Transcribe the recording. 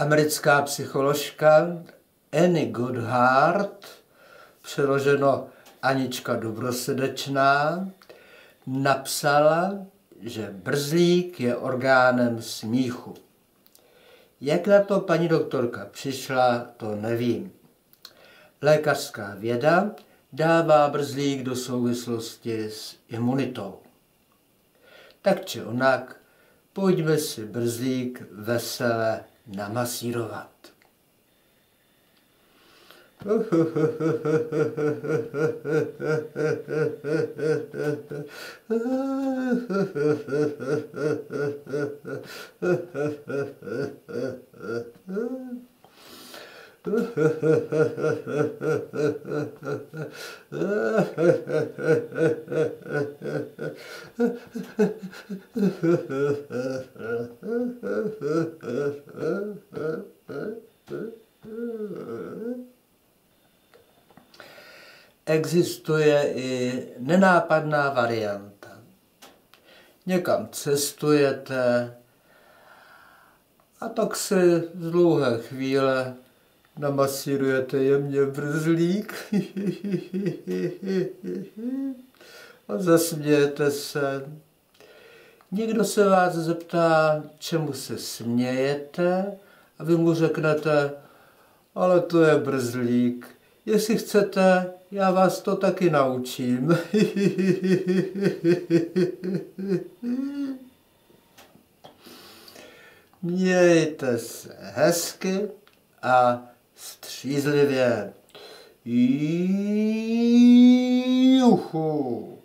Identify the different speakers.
Speaker 1: americká psycholožka Annie Goodhart, přeloženo Anička Dobrosrdečná, napsala, že brzlík je orgánem smíchu. Jak na to paní doktorka přišla, to nevím. Lékařská věda dává brzlík do souvislosti s imunitou. Tak či onak, pojďme si brzlík vesele ナマシロワット。Existuje i nenápadná varianta. Někam cestujete a tak se z dlouhé chvíle namasírujete jemně brzlík a zasmějete se. Někdo se vás zeptá, čemu se smějete a vy mu řeknete, ale to je brzlík. Jestli chcete, já vás to taky naučím. Mějte se hezky a střízlivě. Juchu.